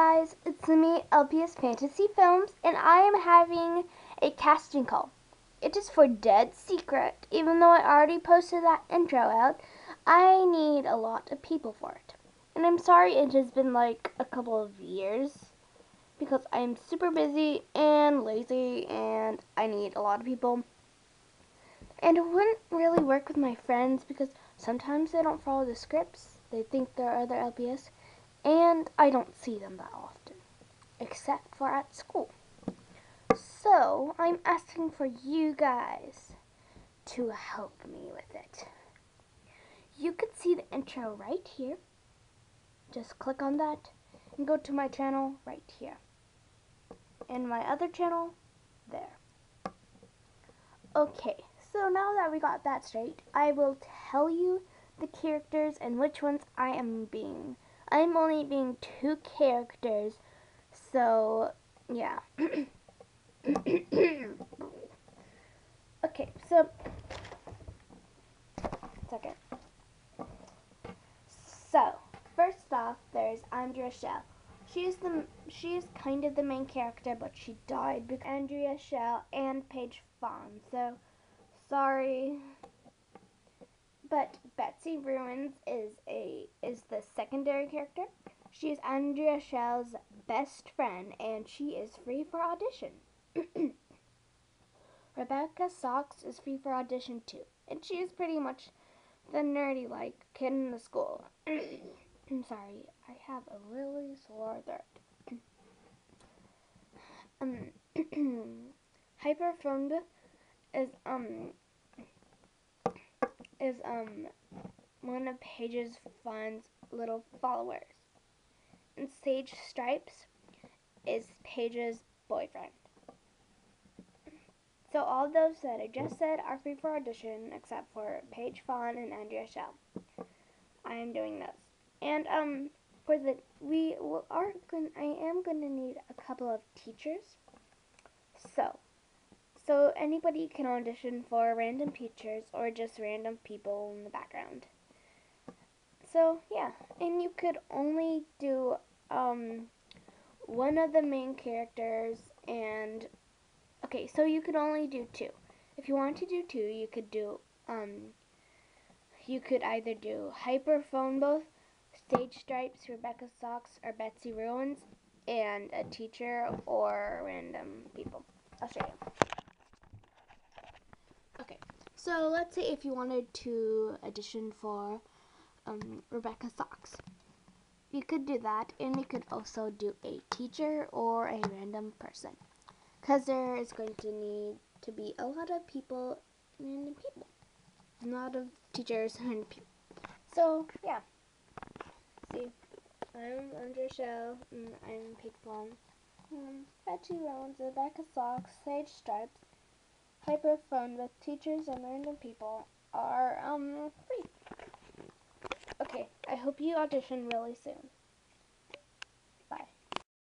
guys, it's me, LPS Fantasy Films, and I am having a casting call. It is for Dead Secret. Even though I already posted that intro out, I need a lot of people for it. And I'm sorry it has been like a couple of years because I'm super busy and lazy and I need a lot of people. And it wouldn't really work with my friends because sometimes they don't follow the scripts. They think they're other LPS and I don't see them that often, except for at school. So, I'm asking for you guys to help me with it. You can see the intro right here. Just click on that and go to my channel right here. And my other channel, there. Okay, so now that we got that straight, I will tell you the characters and which ones I am being. I'm only being two characters, so yeah. okay, so second. So first off, there's Andrea Shell. She's the she's kind of the main character, but she died because Andrea Shell and Paige Fawn. So sorry. But Betsy Ruins is a is the secondary character. She is Andrea Shell's best friend, and she is free for audition. Rebecca Socks is free for audition too, and she is pretty much the nerdy like kid in the school. I'm sorry, I have a really sore throat. um, Hyperfund is um is um one of Paige's Fawn's little followers. And Sage Stripes is Paige's boyfriend. So all those that I just said are free for audition except for Paige Fawn and Andrea Shell. I am doing those. And um for the we are going I am going to need a couple of teachers. So anybody can audition for random teachers or just random people in the background. So yeah, and you could only do um, one of the main characters and okay, so you could only do two. If you want to do two, you could do um, you could either do Hyper Phone Booth, Sage Stripes, Rebecca Socks, or Betsy Ruins, and a teacher or random people. I'll show you. So let's say if you wanted to audition for um, Rebecca Socks. You could do that, and you could also do a teacher or a random person. Because there is going to need to be a lot of people, random people. A lot of teachers and people. So, yeah. See, I'm Andrea Shell, and I'm Pig Plum. Um, Betsy Ruins, Rebecca Socks, Sage Stripes, hyper fun with teachers and random people are um free. Okay, I hope you audition really soon.